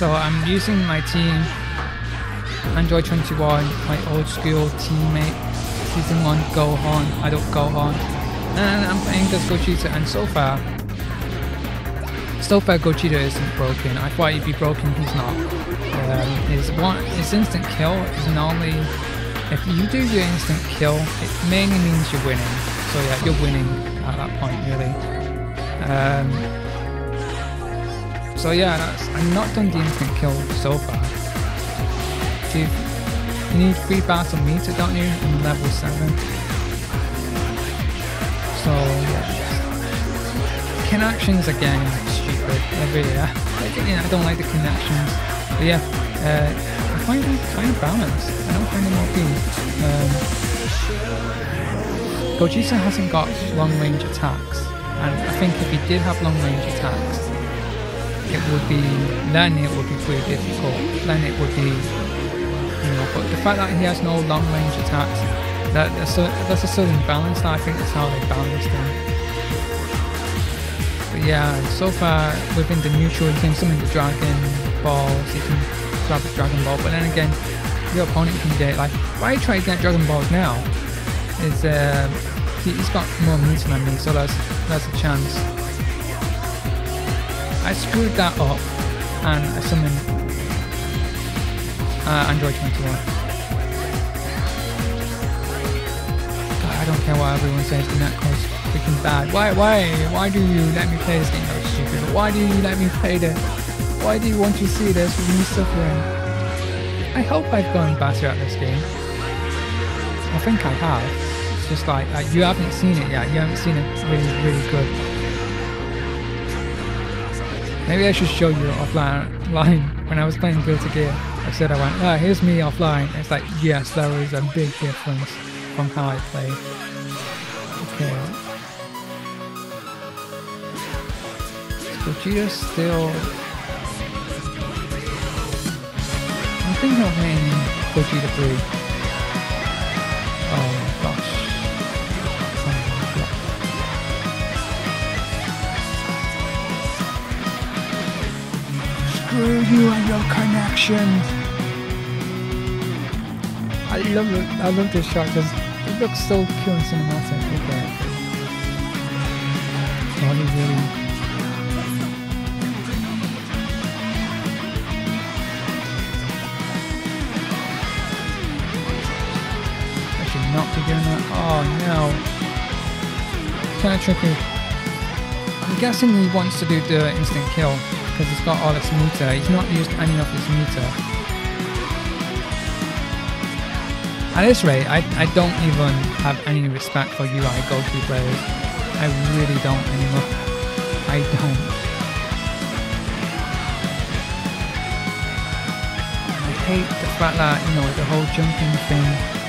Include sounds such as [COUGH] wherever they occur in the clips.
So I'm using my team, Android 21, my old school teammate, Season 1 Gohan, adult Gohan, and I'm playing as Gogeta and so far, so far Gogeta isn't broken. I thought he'd be broken, he's not. Um, his, one, his instant kill is normally, if you do your instant kill, it mainly means you're winning. So yeah, you're winning at that point really. Um, so yeah, I'm not done the instant kill so far. you need three battle meter, don't you? In level 7. So yeah. Connections again, stupid. They. I don't like the connections. But yeah, uh, I find them kind of balanced. I don't find them OP. Um, Gogeta hasn't got long range attacks. And I think if he did have long range attacks, it would be then it would be pretty difficult. Learning it would be you know, but the fact that he has no long range attacks, that that's a, that's a certain balance that I think that's how they balance them. Yeah, so far within the neutral you can summon the Dragon Balls, you can grab the Dragon Ball, but then again your opponent can get like why try to get Dragon Balls now? Is uh, he, has got more meter than me, so that's that's a chance. I screwed that up and I summoned uh, Android 21. God, I don't care what everyone says, the netcode's freaking bad. Why, why, why do you let me play this game? That's stupid. Why do you let me play this? Why do you want to see this with me suffering? I hope I've gone better at this game. I think I have. It's just like, like you haven't seen it yet. You haven't seen it really, really good. Maybe I should show you offline. When I was playing Guilty Gear, I said I went, ah, here's me offline. It's like, yes, there is a big difference from how I play. Okay. Gogeta still... I think of making Gogeta 3. Oh, gosh Screw you and your connection. I love it. I love this shot because it looks so cool and cinematic. Look at really. Oh no. Kind of tricky. I'm guessing he wants to do the instant kill because he's got all its meter. He's not used any of his meter. At this rate, I, I don't even have any respect for UI Goku players. I really don't anymore. I don't. I hate the fact that, you know, the whole jumping thing,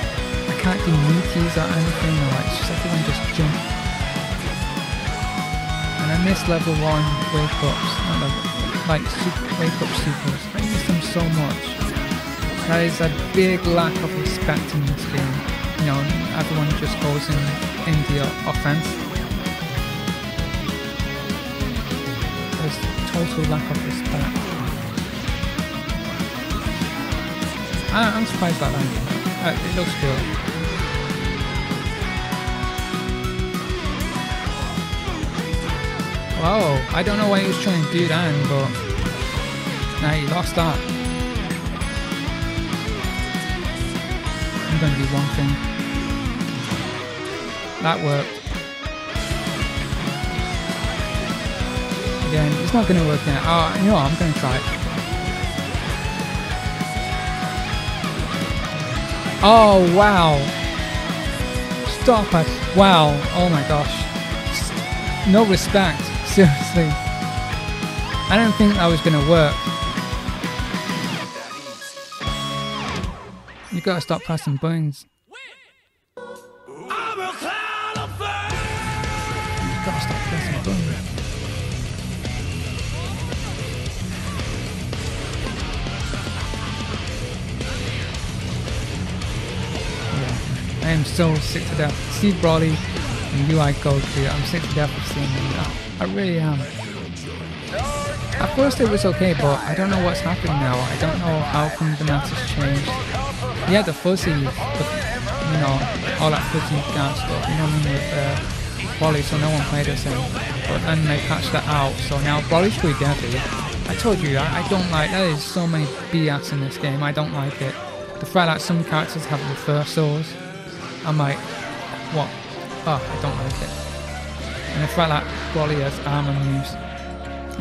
Can't do meaties or anything, or it's just everyone just jump. And I miss level 1 wake ups, not level like super, wake up supers. I miss them so much. There is a big lack of respect in this game. You know, everyone just goes in, in the offense. There's total lack of respect. I, I'm surprised by that. Uh, it looks cool. Oh, I don't know why he was trying to do that, but now he lost that. I'm to do one thing. That worked. Again, it's not to work now. Oh, you know what? I'm to try it. Oh, wow. Stop it. Wow. Oh my gosh. No respect. [LAUGHS] Seriously. I don't think that was going to work. You gotta stop pressing buttons. You gotta stop pressing buttons. I am so sick to death. Steve Brawley and UI Goku, I'm sick to death of seeing you now. I really am. At first it was okay, but I don't know what's happening now. I don't know how come the meta's changed. Yeah, the fuzzy, the, you know, all that fuzzy dance stuff, you know what I mean, with uh, Broly, so no one played as him. But then they patched that out, so now Broly's pretty deadly. I told you, I, I don't like, there is so many BS in this game, I don't like it. The fact that some characters have reversals, I'm like, what? Oh, I don't like it. And the fact that Broly has armor moves,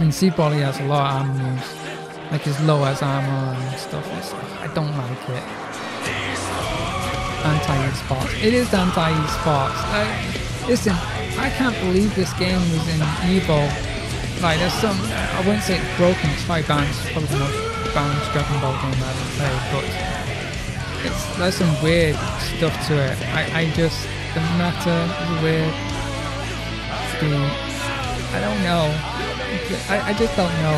and see Bolly has a lot of armor moves, like his low as armor and stuff, it's, I don't like it. Anti-esports. It is anti-esports. Like, listen, I can't believe this game was in Evo. Like, there's some, I wouldn't say it's broken, it's probably balanced, probably the most balanced Dragon Ball game I've ever played, but it's, there's some weird stuff to it. I, I just, the meta is weird. The, I don't know. I, I just don't know.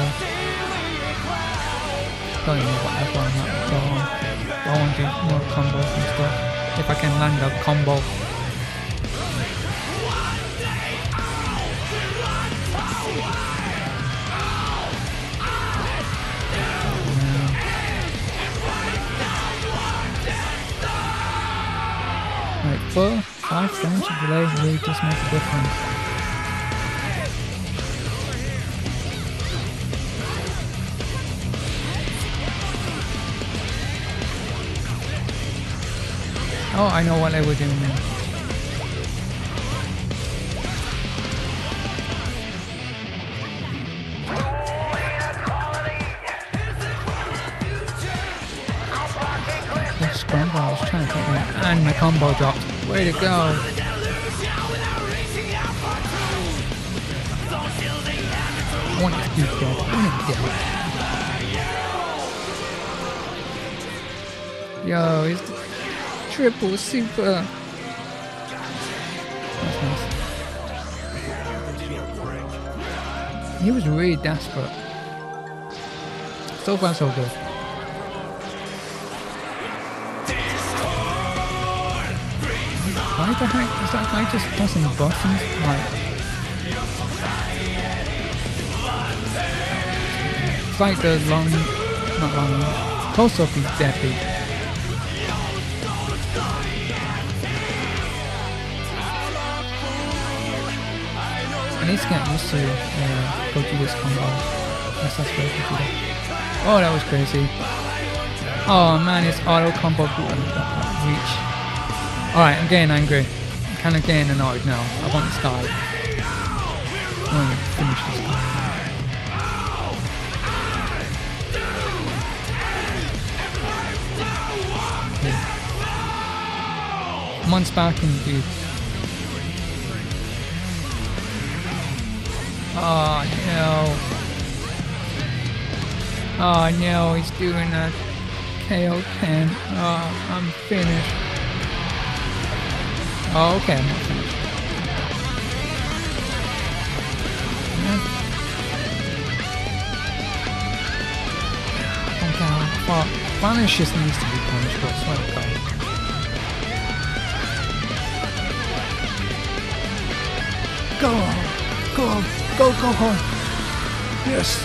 I Don't even know whatever I'm go on. I want to do more combos and stuff. If I can land a combo. Four, five frames of delay really does make a difference. Oh, I know what I would do now. Oh, the scramble, I was trying to get and my combo dropped. Way to go! I want it to be dead. I want dead. Yo, is triple super. Nice. He was really desperate. So far, so good. Why the heck is that guy just pressing buttons? Like, it's like the long, not long, close up is deadly. I need to get used to uh, Gogeta's combo. Yes, that's very Gogeta. Oh, that was crazy. Oh man, it's auto combo reach. Alright, I'm getting angry. I'm kind of getting annoyed now. I want this guy. To finish this guy. Okay. Months back in dude. Oh no. Oh no, he's doing a KO 10. Oh, I'm finished. Oh, okay, finished. Okay, well, Vanish just needs to be punished, I swear to God. Go! Go! Go, go, go! Yes!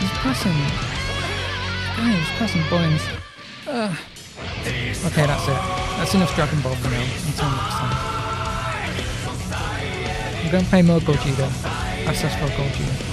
He's pressing. Yeah, he's pressing buttons. Uh, okay, that's it. That's enough Dragon Ball for now. Until next time. I'm gonna play more Gogeta. Access for Gogeta.